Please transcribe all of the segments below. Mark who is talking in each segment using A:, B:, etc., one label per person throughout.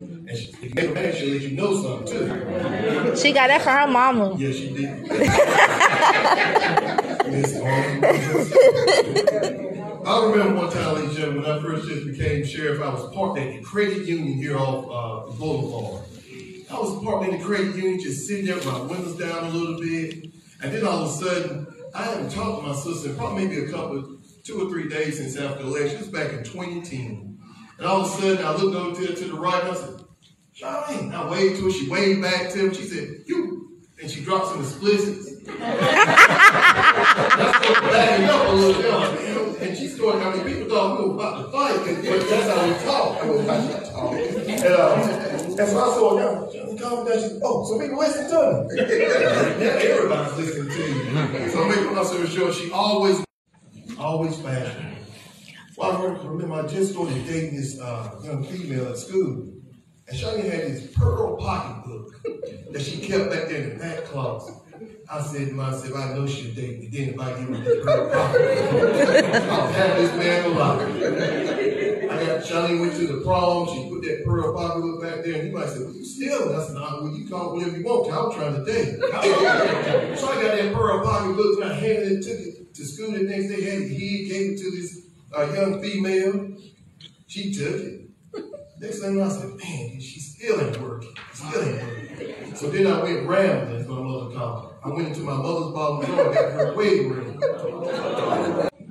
A: And she, if you make her mad, she'll let you know something too.
B: She got that from her mama.
A: Yeah, she did. I remember one time, ladies and gentlemen, when I first just became sheriff, I was parked at the credit union here off uh, boulevard. I was parked in the credit union, just sitting there with my windows down a little bit. And then all of a sudden, I hadn't talked to my sister probably maybe a couple, two or three days since after the election. It was back in 2010. And all of a sudden, I looked over to, to the right and I said, Charlene. I waved to her. She waved back to him. She said, you. And she dropped some explicits. That's what backing up a little bit. And she started, I mean, people thought we were about to fight, but that's how we talk. I mean, how she talk. And, uh, and so I saw her, calm down. She oh, so people listen to me. yeah, everybody's listening to you. So a long story short, she always, always fashionable. I remember I just started dating this uh, young female at school. And Shani had this pearl pocketbook that she kept back there in the back closet. I said to myself, I know she'll date me. Then if I give her this pearl pocketbook, I'll have this man alive. I got Shani went to the prom. She put that pearl pocketbook back there, and he might say, "Well, you stealing?" I said, "No, well, you call whatever you want. To. I'm trying to date." so I got that pearl pocketbook, and I handed it, took it to school the next day. Had it gave it to this uh, young female. She took it. Next thing I said, man, she's still ain't working. Still ain't working. So then I went rambling for another college. I went into my mother's bottom drawer and got her wedding ring.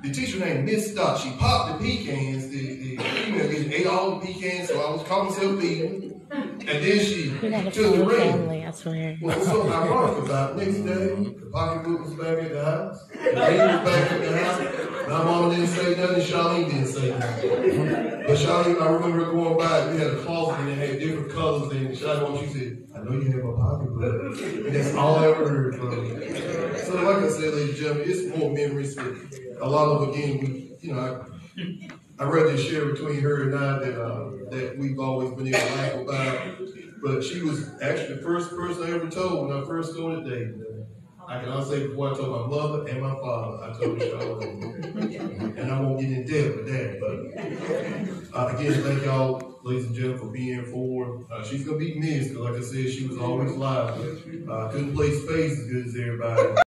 A: The teacher named Miss Stott, she popped the pecans. The, the female ate all the pecans, so I was calling myself eating. And then she took the ring.
B: Family, I swear.
A: Well, what's so ironic about next day, the pocketbook was back at the house, the ring was back at the house. My mama didn't say nothing, Charlene didn't say nothing. But Charlene, I remember going by, we had a closet and it had different colors, and Charlene, she said, I know you have a pocketbook. And that's all I ever heard from her. So like I said, ladies and gentlemen, it's more memories, but a lot of, again, we, you know, I, I rather share between her and I that uh, that we've always been able to laugh about. But she was actually the first person I ever told when I first started dating. I can honestly say before I told my mother and my father, I told her And I won't get in debt with that. But uh, again, thank y'all, ladies and gentlemen, for being for. Uh, she's gonna be missed because, like I said, she was always live. Uh, couldn't play spades as good as everybody.